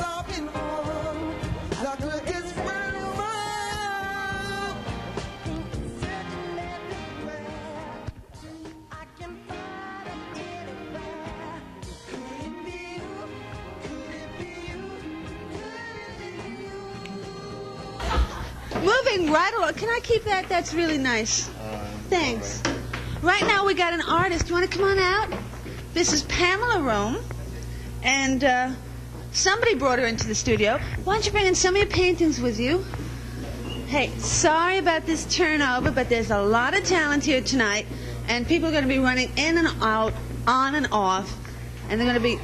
sobbing on like a desperate man. Sitting everywhere, I can find it anywhere. Could it be you? Could it be you? Could it be you? Moving right along. Can I keep that? That's really nice. Thanks. Right now we got an artist. You want to come on out? This is Pamela Rome, and uh, somebody brought her into the studio. Why don't you bring in some of your paintings with you? Hey, sorry about this turnover, but there's a lot of talent here tonight, and people are going to be running in and out, on and off, and they're going to be.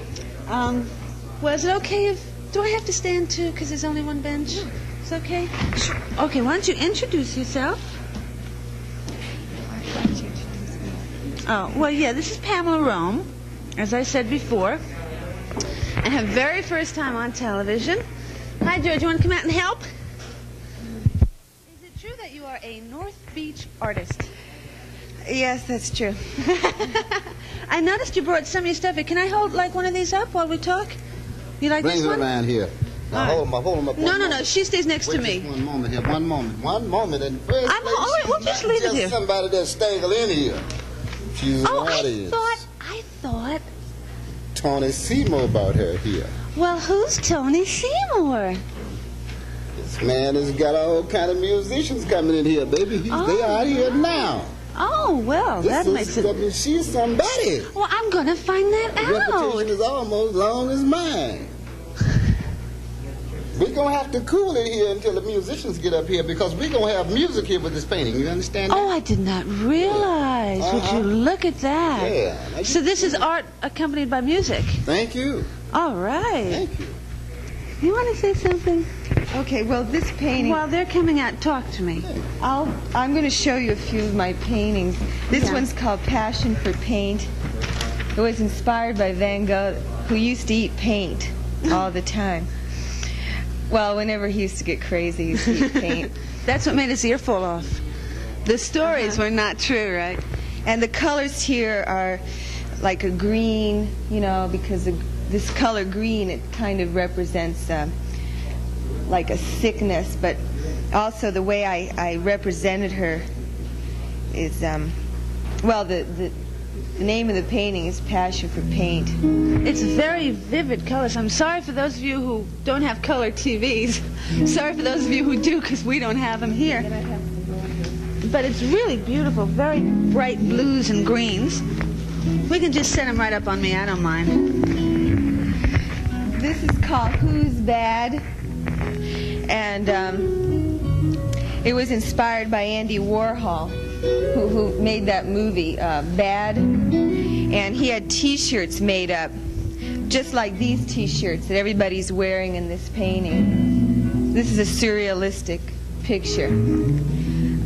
Um, well, is it okay if? Do I have to stand too? Because there's only one bench. It's okay. Okay, why don't you introduce yourself? Oh, well, yeah, this is Pamela Rome, as I said before, and her very first time on television. Hi, George, you want to come out and help? Is it true that you are a North Beach artist? Yes, that's true. I noticed you brought some of your stuff here. Can I hold, like, one of these up while we talk? You like Bring this it one? around here. Now All right. hold them up, hold them up. No, no, no. She stays next Wait to me. just one moment here, one moment, one moment. And first I'm- place, all right, she's we'll just leave it here. somebody that's stangle in here. She's Oh, an I audience. thought, I thought. Tony Seymour about her here. Well, who's Tony Seymour? This man has got all kind of musicians coming in here, baby. He's, Oh. They are here now. Oh, well, This that makes it. I mean, she's somebody. Well, I'm gonna find that The out. reputation is almost long as mine. We're gonna have to cool it here until the musicians get up here because we're gonna have music here with this painting. You understand? that? Oh, I did not realize. Would Uh-huh. you look at that? Yeah. Now So this is art accompanied by music. Thank you. All right. Thank you. You want to say something? Okay, well, this painting. While they're coming out, talk to me. I'll, I'm going to show you a few of my paintings. This Yeah. one's called Passion for Paint. It was inspired by Van Gogh, who used to eat paint all the time. Well, whenever he used to get crazy, he used to paint. That's what made his ear fall off. The stories were not true, right? And the colors here are like a green, you know, because this color green, it kind of represents uh, like a sickness, but also the way I, I represented her is, um, well, the, the, the name of the painting is Passion for Paint. It's very vivid colors. I'm sorry for those of you who don't have color TVs. sorry for those of you who do, because we don't have them here. But it's really beautiful, very bright blues and greens. We can just set them right up on me. I don't mind. This is called Who's Bad, and um, it was inspired by Andy Warhol, who, who made that movie uh, Bad, and he had T-shirts made up, just like these T-shirts that everybody's wearing in this painting. This is a surrealistic picture.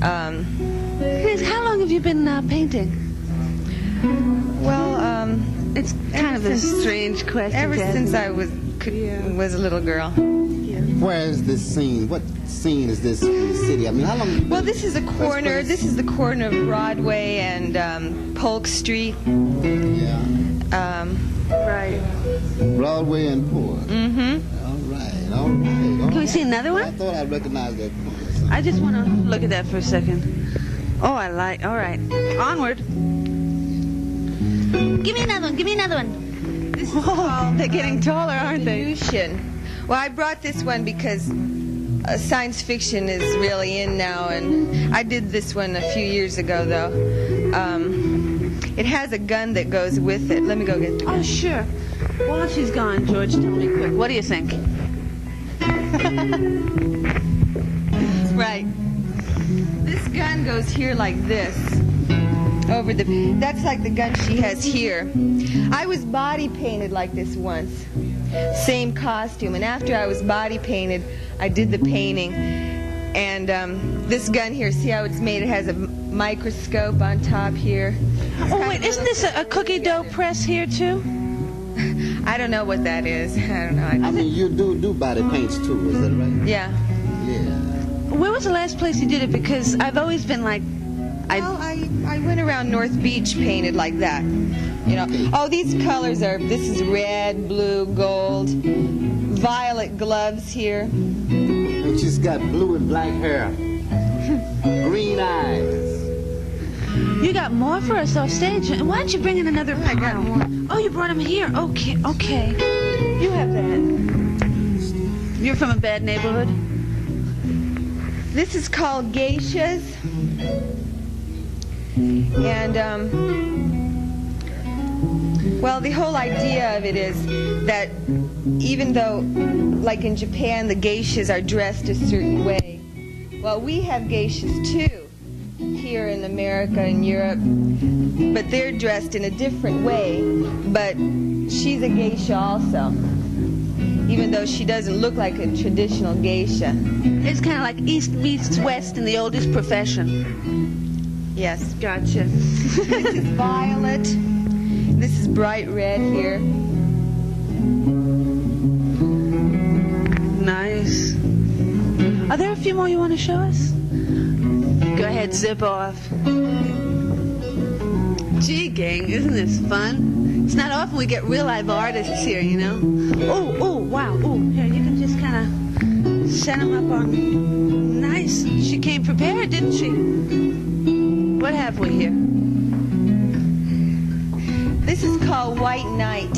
Um, how long have you been uh, painting? well, um, It's kind of a strange question. ever since I was could, was a little girl. Where is this scene? What scene is this in the city? I mean, how long? Well, this is a corner. This is the corner of Broadway and um, Polk Street. Yeah. Um, Right. Broadway and Polk. mm-hmm. All right. All right. all Can we right. see another one? I thought I recognized that. I just want to look at that for a second. Oh, I like. All right. Onward. Give me another one. Give me another one. This is Oh, called they're getting taller, aren't they? Well, I brought this one because uh, science fiction is really in now, and I did this one a few years ago, though. Um, it has a gun that goes with it. Let me go get the Oh, sure. While she's gone, George, tell me quick. What do you think? Right. This gun goes here like this. Over the. That's like the gun she has here. I was body painted like this once. Same costume. And after I was body painted, I did the painting. And um, this gun here, see how it's made? It has a microscope on top here. It's Oh, wait. Isn't this a, a cookie dough press here, too? I don't know what that is. I don't know. I, I mean, you do do body paints too, is that right? yeah. Yeah. Where was the last place you did it? Because I've always been like, I, Well, I, I went around North Beach painted like that. You know. Oh, these colors are, this is red, blue, gold, violet gloves here. And she's got blue and black hair, green eyes. You got more for us off stage. Why don't you bring in another I got more. Oh, you brought them here. Okay, okay. You have that. You're from a bad neighborhood? This is called geishas. And, um, well, the whole idea of it is that even though, like in Japan, the geishas are dressed a certain way, well, we have geishas too here in America and Europe, but they're dressed in a different way. But she's a geisha also, even though she doesn't look like a traditional geisha. It's kind of like East meets West in the oldest profession. Yes. Gotcha. This is violet. This is bright red here. Nice. Are there a few more you want to show us? Go ahead, zip off. Gee, gang, isn't this fun? It's not often we get real live artists here, you know. Oh, oh, wow. Oh, here, you can just kind of set them up on. Nice. She came prepared, didn't she? What have we here? This is called White Night.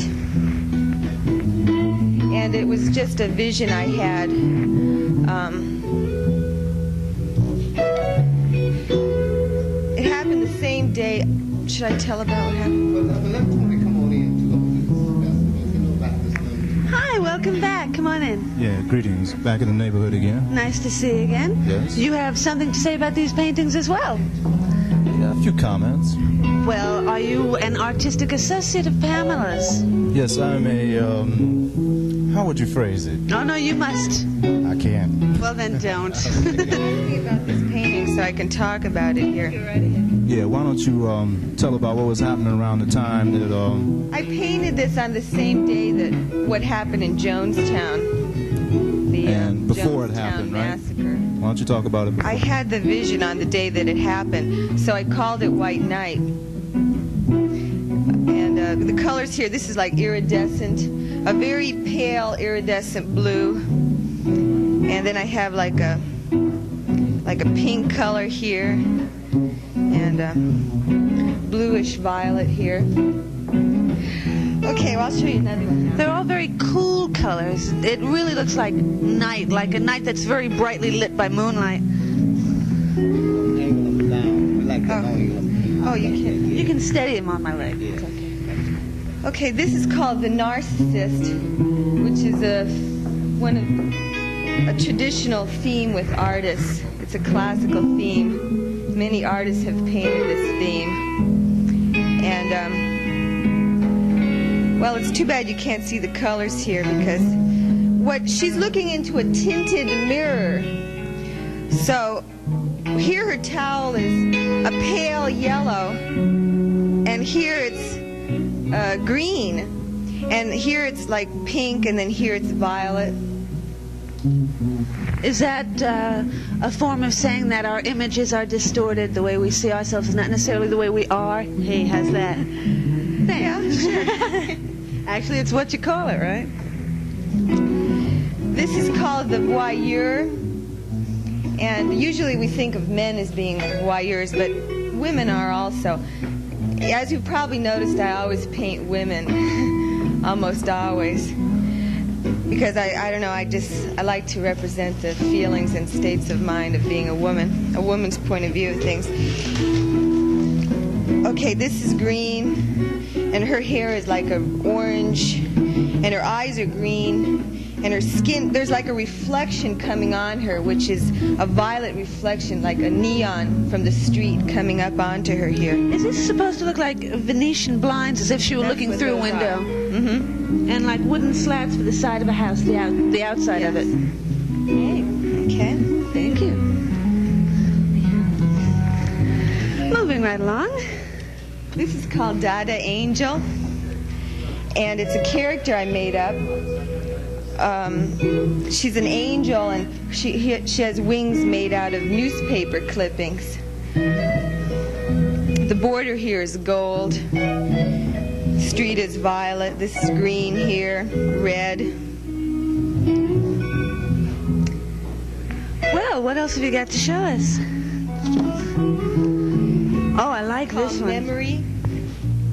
And it was just a vision I had. Um, it happened the same day. Should I tell about what happened? Well, let, let Tony come on in too. You know about this thing. Hi, welcome back. Come on in. Yeah, greetings. Back in the neighborhood again. Nice to see you again. Yes. You have something to say about these paintings as well. Yeah, a few comments. Well, are you an artistic associate of Pamela's? Yes, I'm a, um, how would you phrase it? No, no, you must. I can't. Well, then don't. Tell me about this painting so I can talk about it here. Yeah, why don't you um, tell about what was happening around the time that, um, I painted this on the same day that what happened in Jonestown. The uh, And before it happened, right? massacre. why don't you talk about it before? I had the vision on the day that it happened, so I called it White Night. And uh, the colors here, this is like iridescent, a very pale iridescent blue. And then I have like a like a pink color here, and a bluish violet here. Okay, well I'll show you another one now. They're all very cool colors. It really looks like night, like a night that's very brightly lit by moonlight. Angle them down. We like that Oh. Oh, you can. You can steady them on my leg. Okay, this is called the narcissist, which is a one of a traditional theme with artists. It's a classical theme. Many artists have painted this theme, and um, well, it's too bad you can't see the colors here because what she's looking into a tinted mirror. So here her towel is a pale yellow, and here it's uh, green, and here it's like pink, and then here it's violet. Is that uh, a form of saying that our images are distorted? The way we see ourselves is not necessarily the way we are? Hey, how's that? Yeah, sure. Actually, it's what you call it, right? this is called the voyeur, and usually we think of men as being voyeurs, but women are also. As you've probably noticed, I always paint women, almost always. Because I, I don't know, I just, I like to represent the feelings and states of mind of being a woman, a woman's point of view of things. Okay, this is green, and her hair is like a orange, and her eyes are green, and her skin, there's like a reflection coming on her, which is a violet reflection, like a neon from the street coming up onto her here. Is this supposed to look like Venetian blinds, as if she were That's looking through a window? Mm-hmm. And like wooden slats for the side of a house, the out, the outside of it. Okay. Thank you. Moving right along. This is called Dada Angel, and it's a character I made up um, she's an angel and she, he, she has wings made out of newspaper clippings. The border here is gold. The street is violet. This is green here, red. Well, what else have you got to show us? Oh, I like this one. Memory.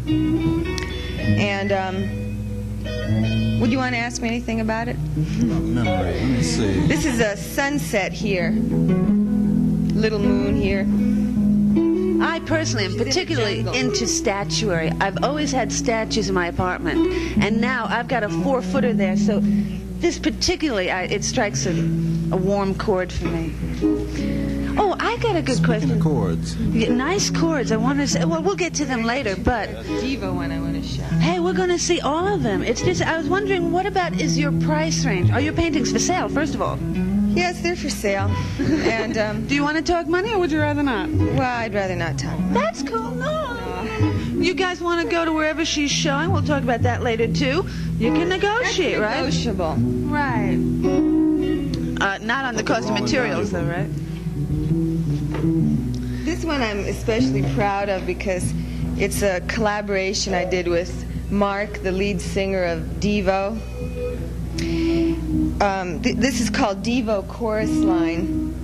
And um, would you want to ask me anything about it? Memory. Let me see. This is a sunset here. Little moon here. I personally am She's in the particularly into statuary. I've always had statues in my apartment, and now I've got a four footer there. So this particularly, I, it strikes a, a warm chord for me. Oh, I got a good Speaking question. of chords. Yeah, nice chords. I want to say. Well, we'll get to them later, but. Diva one I want to show. Hey, we're going to see all of them. It's just, I was wondering, what about is your price range? Are your paintings for sale, first of all? Yes, they're for sale. And, um, Do you want to talk money or would you rather not? well, I'd rather not talk. That's cool. No. You guys want to go to wherever she's showing? We'll talk about that later, too. You can negotiate, right? Negotiable. Right. Uh, not on the cost of materials, though, right? This one I'm especially proud of because it's a collaboration I did with Mark, the lead singer of Devo. Um, th- this is called Devo Chorus Line,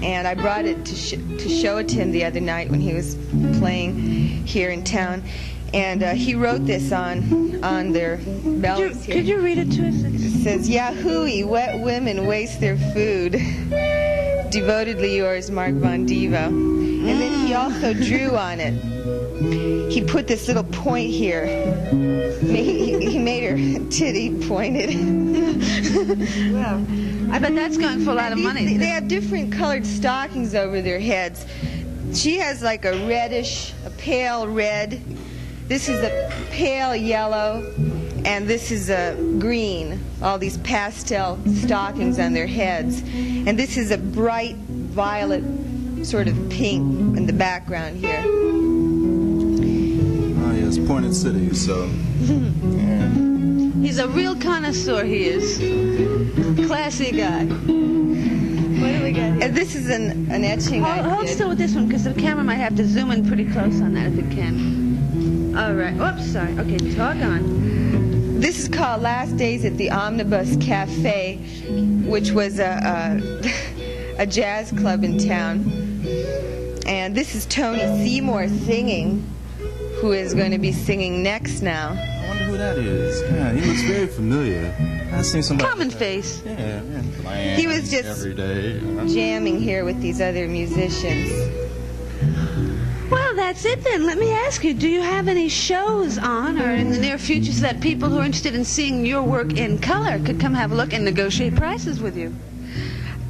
and I brought it to, sh- to show it to him the other night when he was playing here in town. And uh, he wrote this on on their Could you, could you read it to us? It says, Yahooey, wet women waste their food. Devotedly yours, Mark Von Devo. And then he also mm. drew on it. He put this little point here. He he made her titty pointed. I bet that's going for a lot of These- money. They have different colored stockings over their heads. She has like a reddish, a pale red. This is a pale yellow, and this is a green. All these pastel stockings on their heads, and this is a bright violet, sort of pink in the background here. Ah, oh, yes, Pointed City. So, yeah. He's a real connoisseur, he is. Classy guy. What do we got here? And this is an, an etching Hold, I hold did. still with this one, because the camera might have to zoom in pretty close on that if it can. All right. Oops, sorry. Okay, talk on. This is called Last Days at the Omnibus Cafe, which was a, a, a jazz club in town. And this is Tony Seymour singing, who is going to be singing next now. I wonder who that is. Yeah, he looks very familiar. I've seen somebody. Common face. Yeah, yeah. He was just- every day. Uh-huh. Jamming here with these other musicians. Well, that's it then. Let me ask you, do you have any shows on or in the near future so that people who are interested in seeing your work in color could come have a look and negotiate prices with you?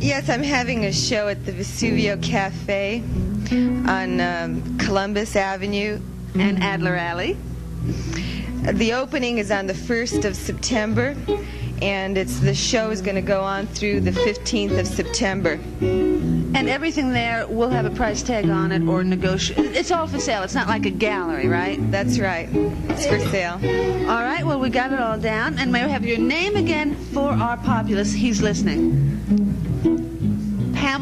Yes, I'm having a show at the Vesuvio Cafe on um, Columbus Avenue. And Adler Alley. The opening is on the 1st of September, and it's the show is going to go on through the 15th of September. And everything there will have a price tag on it or negotiate. It's all for sale. It's not like a gallery, right? That's right. It's for sale. All right, well, we got it all down. And may we have your name again for our populace? He's listening.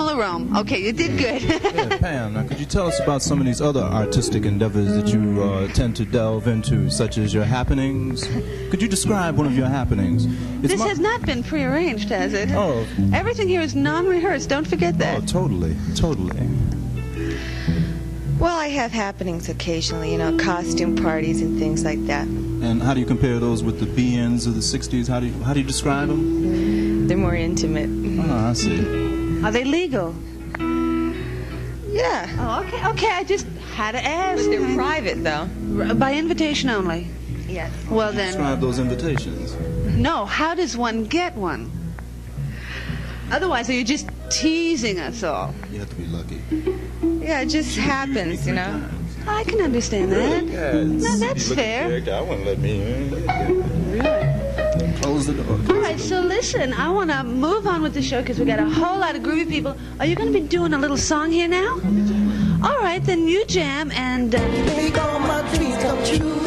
Pamela Rome. Okay, you did good. Yeah, Pam, now could you tell us about some of these other artistic endeavors that you uh, tend to delve into, such as your happenings? Could you describe one of your happenings? It's this my- has not been prearranged, has it? Oh. Everything here is non-rehearsed. Don't forget that. Oh, totally, totally. Well, I have happenings occasionally, you know, costume parties and things like that. And how do you compare those with the be-ins of the 60s? How do you, how do you describe them? They're more intimate. Oh, I see. Are they legal? Yeah. Oh, okay. Okay, I just had to ask. But they're private, though. By invitation only. Yes. Well then, Describe those invitations. no. How does one get one? Otherwise, are you just teasing us all? You have to be lucky. Yeah, it just happens, you know. I can understand that. No, that's fair. I wouldn't let me in. Really? Close the door. So listen, I want to move on with the show because we got a whole lot of groovy people. Are you going to be doing a little song here now? All right, then you jam and. Uh,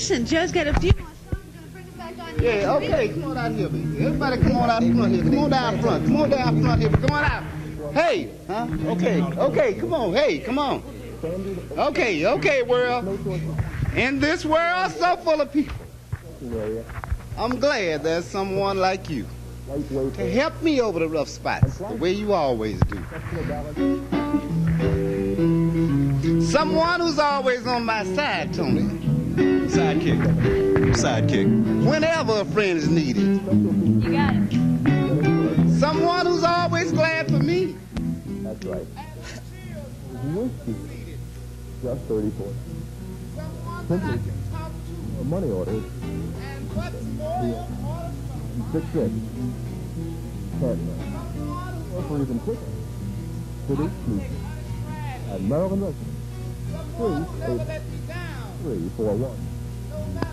Listen, Joe's got a few more songs. I'm gonna bring it back on Yeah, okay, come on out here, baby. Everybody come on out front here. Come on down front. Come on down front here. Come on out. Hey, huh? Okay, okay, come on. Hey, come on. Okay, okay, world. In this world so full of people, I'm glad there's someone like you to help me over the rough spots the way you always do. Someone who's always on my side, Tony, Sidekick. Sidekick. whenever a friend is needed. You got it. Someone who's always glad for me. That's right. Mm-hmm. Whiskey. Just 34. Simply. A money order. Six six. Partner. Or for even quicker. City exclusive. At Maryland Residence. Three eight three four one.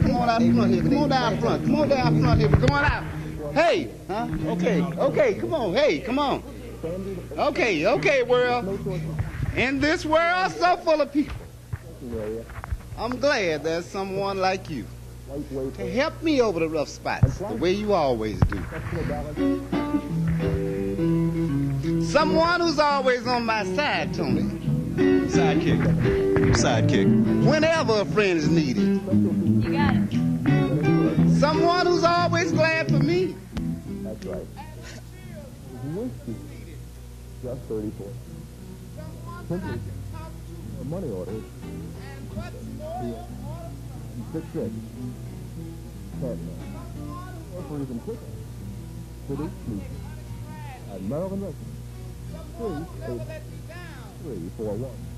Come on out front here. Come on down front. Come on down front here. Come on out. Hey, huh? Okay, okay, come on. Hey, come on. Okay, okay, world. In this world so full of people, I'm glad there's someone like you to help me over the rough spots the way you always do. Someone who's always on my side, Tony, Sidekick. Sidekick. whenever a friend is needed. You got it. Someone who's always glad for me. That's right. Whiskey. Just 34. Simply. A money order. Six six. Partner. Or even quicker. City exclusive. At Maryland Residence. Three eight three, four, one.